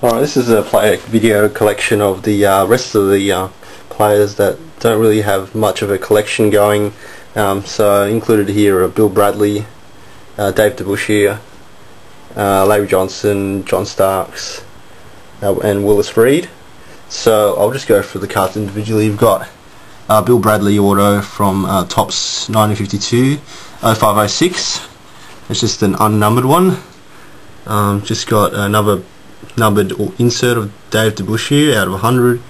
Alright, this is a player video collection of the uh, rest of the uh, players that don't really have much of a collection going. Um, so included here are Bill Bradley, uh, Dave DeBusschere, uh, Larry Johnson, John Starks, uh, and Willis Reed. So I'll just go through the cards individually. You've got uh, Bill Bradley auto from Topps 1952 0506. It's just an unnumbered one. Um, just got another numbered or insert of Dave DeBusschere out of 100.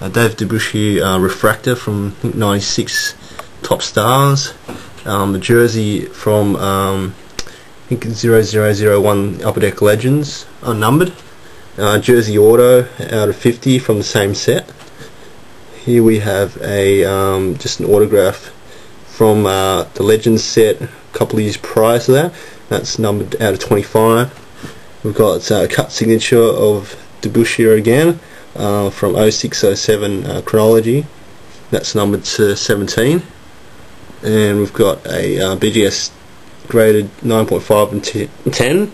Uh, Dave DeBusschere uh, refractor from 96 Topps Stars. Um, a jersey from um, I think 0001 Upper Deck Legends unnumbered. Uh, jersey auto out of 50 from the same set. Here we have a um, just an autograph from uh, the Legends set a couple of years prior to that. That's numbered out of 25. We've got uh, a cut signature of DeBusschere again uh, from 0607 uh, chronology. That's numbered to 17. And we've got a uh, BGS graded 9.5 and 10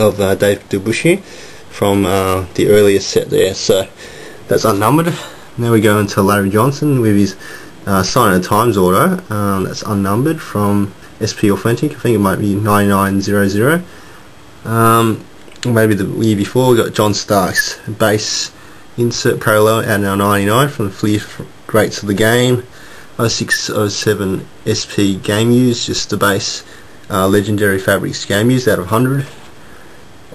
of uh, Dave DeBusschere from uh, the earlier set there. So that's unnumbered. Now we go into Larry Johnson with his uh, Sign of the Times auto. Um, that's unnumbered from SP Authentic. I think it might be 9900. Um, maybe the year before we got John Starks base insert parallel at our 99 from the Fleer Greats of the Game. 0607 SP game use just the base uh, legendary fabrics game use out of 100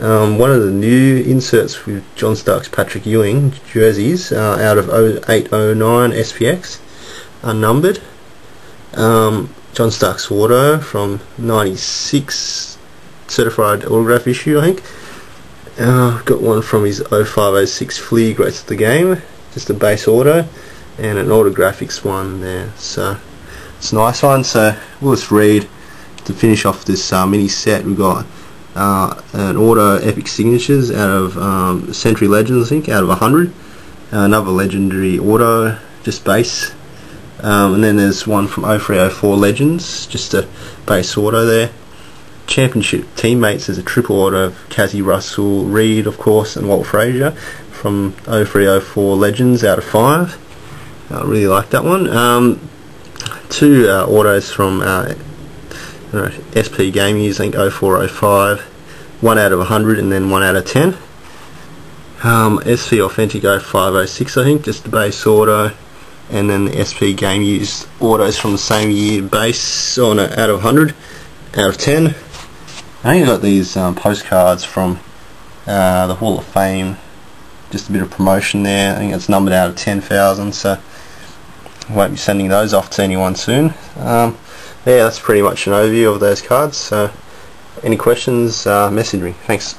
um, one of the new inserts with John Starks Patrick Ewing jerseys uh, out of 0809 SPX unnumbered. Um, John Starks Auto from 96 certified autograph issue, I think. Uh, got one from his 0506 Fleer Greats of the Game, just a base auto, and an autographics one there. So it's a nice one. So Willis Reed to finish off this uh, mini set. We've got uh, an auto epic signatures out of um, Century Legends, I think, out of 100. Uh, another legendary auto, just base. Um, and then there's one from 0304 Legends, just a base auto there championship teammates. As a triple order of Cazzie Russell, Reed of course and Walt Frazier from 0304 Legends out of 5 I really like that one. Um, two uh, autos from uh, know, SP Game I think 0405 one out of 100 and then one out of 10 um, SP Authentic 0506 I think just the base auto and then the SP Game Used autos from the same year base on a, out of 100 out of 10 I think got these um, postcards from uh, the Hall of Fame. Just a bit of promotion there. I think it's numbered out of 10,000, so I won't be sending those off to anyone soon. Um, yeah, that's pretty much an overview of those cards. So, any questions, uh, message me. Thanks.